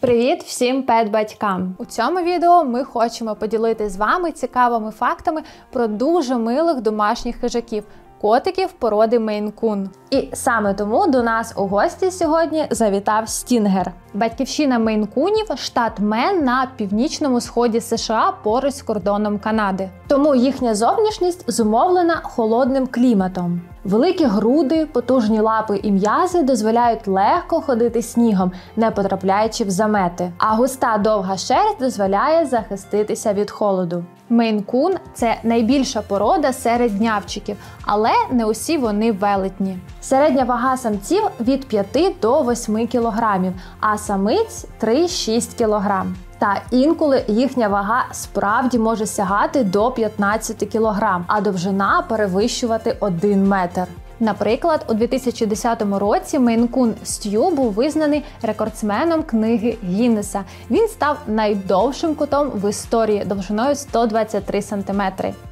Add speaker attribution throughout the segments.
Speaker 1: Привіт всім пет-батькам! У цьому відео ми хочемо поділитися з вами цікавими фактами про дуже милих домашніх хижаків. Котиків породи Мейн-кун. І саме тому до нас у гості сьогодні завітав Стінгер. Батьківщина Мейн-кунів – штат Мен на північному сході США поруч з кордоном Канади. Тому їхня зовнішність зумовлена холодним кліматом. Великі груди, потужні лапи і м'язи дозволяють легко ходити снігом, не потрапляючи в замети. А густа довга шерсть дозволяє захиститися від холоду. Мейн-кун – це найбільша порода серед днявчиків, але не усі вони велетні. Середня вага самців від 5 до 8 кг, а самиць 3-6 кг. Та інколи їхня вага справді може сягати до 15 кг, а довжина перевищувати 1 метр. Наприклад, у 2010 році Мейнкун Стю був визнаний рекордсменом книги Гіннеса. Він став найдовшим котом в історії довжиною 123 см.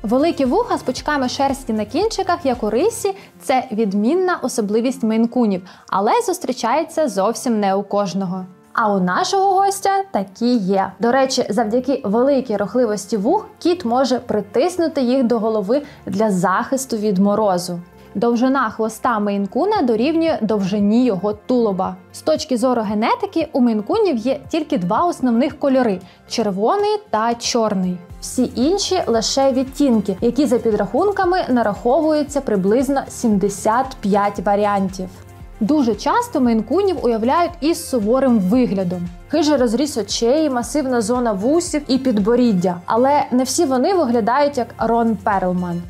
Speaker 1: Великі вуха з пучками шерсті на кінчиках, як у рисі, це відмінна особливість мейнкунів, але зустрічається зовсім не у кожного. А у нашого гостя такі є. До речі, завдяки великій рухливості вух кіт може притиснути їх до голови для захисту від морозу. Довжина хвоста мейнкуна дорівнює довжині його тулуба. З точки зору генетики, у мейнкунів є тільки два основних кольори червоний та чорний. Всі інші лише відтінки, які за підрахунками нараховуються приблизно 75 варіантів. Дуже часто мейнкунів уявляють із суворим виглядом. Хижий розріз очей, масивна зона вусів і підборіддя. Але не всі вони виглядають як Рон Перлман.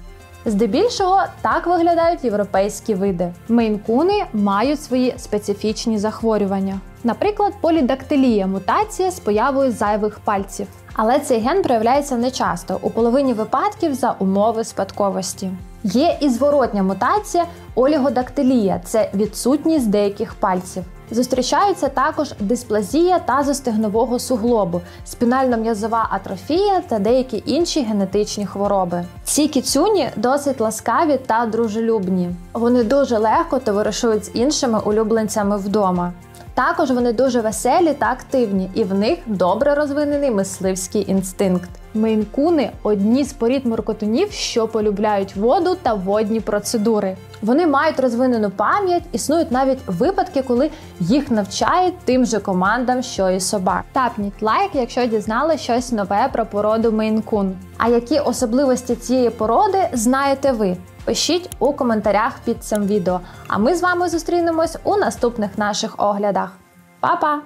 Speaker 1: Здебільшого так виглядають європейські види. Мейнкуни мають свої специфічні захворювання, наприклад, полідактилія мутація з появою зайвих пальців. Але цей ген проявляється нечасто у половині випадків за умови спадковості. Є і зворотня мутація олігодактилія це відсутність деяких пальців. Зустрічаються також дисплазія тазостегнового суглобу, спінально-м'язова атрофія та деякі інші генетичні хвороби. Ці кіцюні досить ласкаві та дружелюбні. Вони дуже легко товаришують з іншими улюбленцями вдома. Також вони дуже веселі та активні, і в них добре розвинений мисливський інстинкт. Мейнкуни одні з порід моркотунів, що полюбляють воду та водні процедури. Вони мають розвинену пам'ять, існують навіть випадки, коли їх навчають тим же командам, що і собак. Тапніть лайк, якщо дізнали щось нове про породу мейнкун. А які особливості цієї породи знаєте ви? Пишіть у коментарях під цим відео. А ми з вами зустрінемось у наступних наших оглядах. Па-па!